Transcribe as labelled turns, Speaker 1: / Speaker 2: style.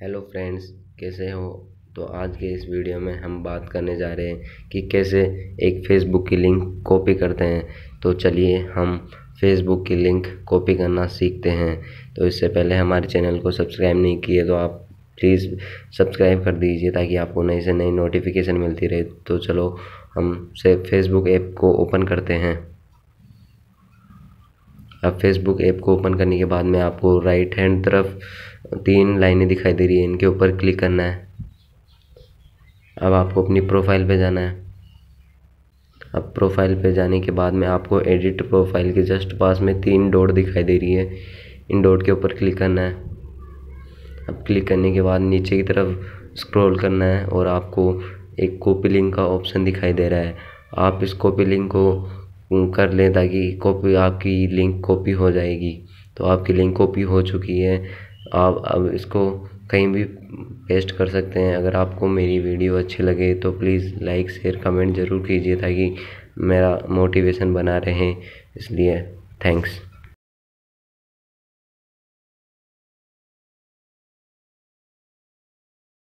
Speaker 1: Hello friends, कैसे हो? तो आज के इस वीडियो में हम बात करने जा रहे हैं कि कैसे एक फ़ेसबुक की लिंक कॉपी करते हैं। तो चलिए हम फेसबुक की लिंक कॉपी करना सीखते हैं। तो इससे पहले हमारे चैनल को सब्सक्राइब नहीं किए तो आप प्लीज़ सब्सक्राइब कर दीजिए ताकि आपको नई से नई नोटिफिकेशन मिलती रहे। तो चलो हम से फेसबुक ऐप को ओपन करते हैं। अब फेसबुक ऐप को ओपन करने के बाद में आपको राइट हैंड तरफ़ तीन लाइनें दिखाई दे रही है। इनके ऊपर क्लिक करना है। अब आपको अपनी प्रोफ़ाइल पे जाना है। अब प्रोफ़ाइल पे जाने के बाद में आपको एडिट प्रोफ़ाइल के जस्ट पास में तीन डॉट दिखाई दे रही है। इन डॉट के ऊपर क्लिक करना है। अब क्लिक करने के बाद नीचे की तरफ़ स्क्रॉल करना है और आपको एक कॉपी लिंक का ऑप्शन दिखाई दे रहा है। आप इस कॉपी लिंक को कर लें ताकि कॉपी, आपकी लिंक कॉपी हो जाएगी। तो आपकी लिंक कॉपी हो चुकी है। आप अब इसको कहीं भी पेस्ट कर सकते हैं। अगर आपको मेरी वीडियो अच्छी लगे तो प्लीज़ लाइक शेयर कमेंट ज़रूर कीजिए ताकि मेरा मोटिवेशन बना रहे। इसलिए थैंक्स